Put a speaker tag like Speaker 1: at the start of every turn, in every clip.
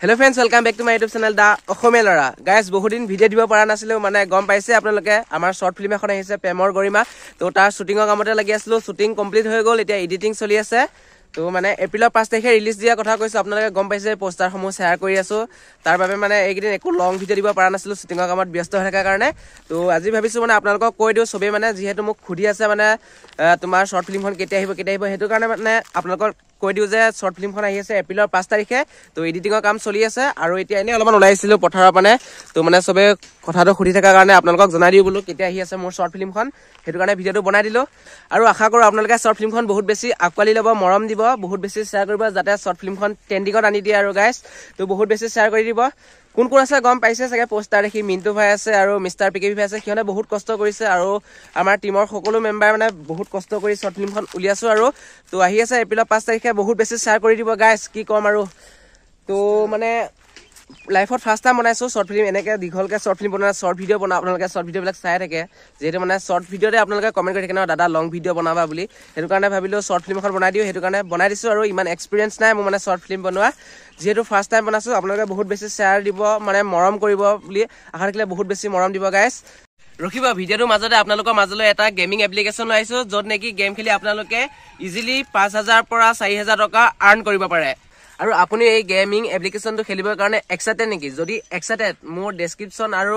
Speaker 1: Hello' friends welcome back to my YouTube channel the Asomiya ল'ৰা guys বহুদিন video দিব পৰা নাছিলোঁ মানে গম পাইছে আপোনালোকে আমাৰ শ্বৰ্ট ফিল্ম এখন আহিছে প্ৰেমৰ গৰিমা তো তাৰ শ্বুটিঙৰ কামতে লাগি আছিলোঁ শ্বুটিং কমপ্লিট হৈ গ'ল এতিয়া এডিটিং চলি আছে। তো মানে এপ্ৰিলৰ পাঁচ তাৰিখে ৰিলিজ দিয়াৰ কথা কৈছোঁ আপোনালোকে গম পাইছে পষ্টাৰসমূহ শ্বেয়াৰ কৰি আছোঁ। তাৰ বাবে মানে এইকেইদিন একো লং ভিডিঅ' দিব পৰা নাছিলোঁ শ্বুটিঙৰ কামত ব্যস্ত হৈ থকাৰ কাৰণে। তো আজি ভাবিছোঁ মানে আপোনালোকক কৈ দিওঁ চবেই মানে যিহেতু মোক সুধি আছে মানে তোমাৰ শ্বৰ্ট ফিল্মখন কেতিয়া আহিব কেতিয়া আহিব সেইটো কাৰণে মানে আপোনালোকক কৈ দিওঁ যে শ্বৰ্ট ফিল্মখন আহি আছে এপ্ৰিলৰ পাঁচ তাৰিখে। তো এডিটিঙৰ কাম চলি আছে আৰু এতিয়া এনেই অলপমান ওলাই আহিছিলোঁ পথাৰৰ মানে তো মানে চবে কথাটো সুধি থকাৰ কাৰণে আপোনালোকক জনাই দিওঁ বোলো কেতিয়া আহি আছে মোৰ শ্বৰ্ট ফিল্মখন সেইটো কাৰণে ভিডিঅ'টো বনাই দিলোঁ। আৰু আশা কৰোঁ আপোনালোকে শ্বৰ্ট ফিল্মখন বহুত বেছি আঁকোৱালি ল'ব মৰম দিব বহুত বেছি শ্বেয়াৰ কৰিব যাতে শ্বৰ্ট ফিল্মখন ট্ৰেণ্ডিঙত আনি দিয়ে আৰু গাইজ তো বহুত বেছি শ্বেয়াৰ কৰি দিব। কোন কোন আছে গম পাইছে চাগে? পোষ্টাৰ দেখি মিণ্টু ভাই আছে আৰু মিষ্টাৰ পি কে ভি ভাই আছে। সিহঁতে বহুত কষ্ট কৰিছে আৰু আমাৰ টীমৰ সকলো মেম্বাৰ মানে বহুত কষ্ট কৰি শ্বৰ্ট ফিল্মখন উলিয়াইছোঁ আৰু। তো আহি আছে এপ্ৰিলৰ পাঁচ তাৰিখে বহুত বেছি শ্বেয়াৰ কৰি দিব গাইজ কি ক'ম আৰু। তো মানে লাইফত ফাৰ্ষ্ট টাইম বনাইছোঁ শ্বৰ্ট ফিল্ম এনেকৈ দীঘলকৈ শ্বৰ্ট ফিল্ম বনোৱা শ্বৰ্ট ভিডিঅ' বনাওঁ আপোনালোকে শ্বৰ্ট ভিডিঅ'বিলাক চাই থাকে। যিহেতু মানে শ্বৰ্ট ভিডিঅ'তে আপোনালোকে কমেণ্ট কৰি থাকে ন দাদা লং ভিডিঅ' বনাবা বুলি। সেইটো কাৰণে ভাবিলোঁ শ্বৰ্ট ফিল্ম এখন বনাই দিওঁ সেইটো কাৰণে বনাই দিছোঁ আৰু ইমান এক্সপিৰিয়েঞ্চ নাই মোৰ মানে শ্বৰ্ট ফিল্ম বনোৱা। যিহেতু ফাৰ্ষ্ট টাইম বনাইছোঁ আপোনালোকে বহুত বেছি শ্বেয়াৰ দিব মানে মৰম কৰিব বুলি আশা থাকিলে বহুত বেছি মৰম দিব গাইজ ৰখিব ভিডিঅ'টোৰ মাজতে আপোনালোকৰ মাজলৈ এটা গেমিং এপ্লিকেশ্যন আহিছোঁ য'ত নেকি গেম খেলি আপোনালোকে ইজিলি পাঁচ হাজাৰ পৰা চাৰি হাজাৰ টকা আৰ্ণ কৰিব পাৰে। আৰু আপুনি এই গেমিং এপ্লিকেশ্যনটো খেলিবৰ কাৰণে এক্সাইটেড নেকি? যদি এক্সাইটেড মোৰ ডেছক্ৰিপশ্যন আৰু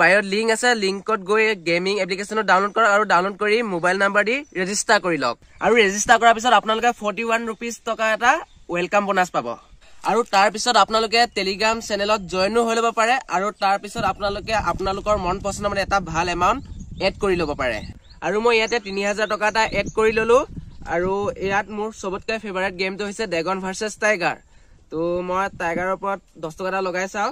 Speaker 1: বায়'ত লিংক আছে লিংকত গৈ গেমিং এপ্লিকেশ্যনটো ডাউনলোড কৰক আৰু ডাউনলোড কৰি মোবাইল নাম্বাৰ দি ৰেজিষ্টাৰ কৰি লওক। আৰু ৰেজিষ্টাৰ কৰাৰ পিছত আপোনালোকে ফৰ্টি ওৱান ৰুপিজ টকা এটা ৱেলকাম বোনাছ পাব। আৰু তাৰ পিছত আপোনালোকে টেলিগ্ৰাম চেনেলত জইনো হৈ ল'ব পাৰে আৰু তাৰ পিছত আপোনালোকে আপোনালোকৰ মন পচন্দৰ মানে এটা ভাল এমাউণ্ট এড কৰি ল'ব পাৰে। আৰু মই ইয়াতে তিনি হাজাৰ টকা এটা এড কৰি ল'লো। আৰু ইয়াত মোৰ চবতকৈ ফেভাৰেট গেমটো হৈছে ড্ৰেগন ভাৰ্চেছ টাইগাৰ তো মই টাইগাৰৰ ওপৰত দহ টকা এটা লগাই চাওঁ।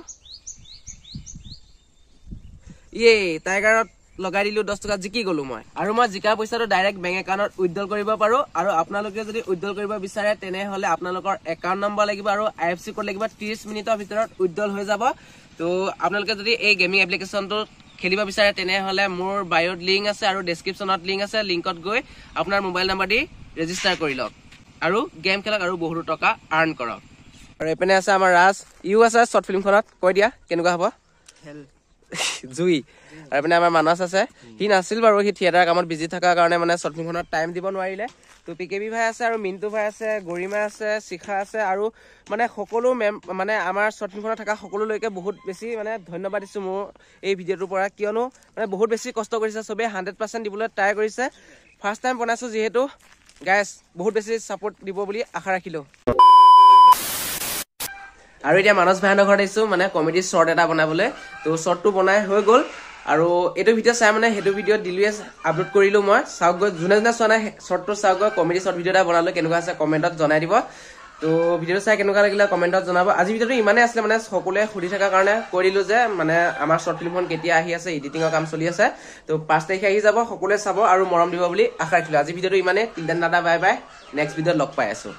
Speaker 1: ইয়ে টাইগাৰত লগাই দিলো দহ টকা জিকি গলো মই। আৰু মই জিকা পইচাটো ডাইৰেক্ট বেংক একাউণ্টত উইড্ৰল কৰিব পাৰো। আৰু আপোনালোকে যদি উইড্ৰল কৰিব বিচাৰে তেনেহলে আপোনালোকৰ একাউণ্ট নম্বৰ লাগিব আৰু আই এফ চি কোড লাগিব। ত্ৰিশ মিনিটৰ ভিতৰত উইড্ৰল হৈ যাব। তো আপোনালোকে যদি এই গেমিং এপ্লিকেশ্যনটো খেলিব বিচাৰে তেনেহলে মোৰ বায়'ত লিংক আছে আৰু ডেছক্ৰিপশ্যনত লিংক আছে। লিংকত গৈ আপোনাৰ মোবাইল নম্বৰ দি ৰেজিষ্টাৰ কৰি লওক। আৰু গেম খেলক আৰু বহুতো টকা আৰ্ণ কৰক। আৰু এইপিনে আছে আমাৰ ৰাজ। ইও আছে শ্বৰ্ট ফিল্মখনত কৈ দিয়া কেনেকুৱা হ'ব? জুই। আৰু এইপিনে আমাৰ মানস আছে। সি নাছিল বাৰু সি থিয়েটাৰ কামত বিজি থকাৰ কাৰণে মানে শ্বৰ্ট ফিল্মখনত টাইম দিব নোৱাৰিলে। তো পি কে বি ভাই আছে আৰু মিণ্টু ভাই আছে গৰিমা আছে শিখা আছে আৰু মানে সকলো মেম মানে আমাৰ শ্বৰ্ট ফিল্মখনত থকা সকলোলৈকে বহুত বেছি মানে ধন্যবাদ দিছোঁ মোৰ এই ভিডিঅ'টোৰ পৰা। কিয়নো মানে বহুত বেছি কষ্ট কৰিছে চবেই হাণ্ড্ৰেড পাৰ্চেণ্ট দিবলৈ ট্ৰাই কৰিছে। ফাৰ্ষ্ট টাইম বনাইছোঁ যিহেতু। গাইজ বহুত বেছি ছাপোৰ্ট দিব বুলি আশা ৰাখিলোঁ। আৰু এতিয়া মানস ভাইহঁতৰ ঘৰত আহিছোঁ মানে কমেডি শ্বৰ্ট এটা বনাবলৈ। তো শ্বৰ্টটো বনাই হৈ গ'ল। আৰু এইটো ভিডিঅ' চাই মানে সেইটো ভিডিঅ' দিলোৱে আপলোড কৰিলোঁ মই। চাওক গৈ যোনে যোনে চোৱা নাই শ্বৰ্টটো চাওক গৈ কমেডি শ্বৰ্ট ভিডিঅ' এটা বনালোঁ কেনেকুৱা আছে কমেণ্টত জনাই দিব। তো ভিডিঅ'টো চাই কেনেকুৱা লাগিলে কমেণ্টত জনাব। আজি ভিডিঅ'টো ইমানেই আছিলে মানে সকলোৱে সুধি থকাৰ কাৰণে কৈ দিলোঁ যে মানে আমাৰ শ্বৰ্ট ফিল্মখন কেতিয়া আহি আছে এডিটিঙৰ কাম চলি আছে। তো পাঁচ তাৰিখে আহি যাব সকলোৱে চাব আৰু মৰম দিব বুলি আশা ৰাখিলোঁ। আজি ভিডিঅ'টো ইমানেই। তিলদান দাদা বাই বাই। নেক্সট ভিডিঅ'ত লগ পাই আছোঁ।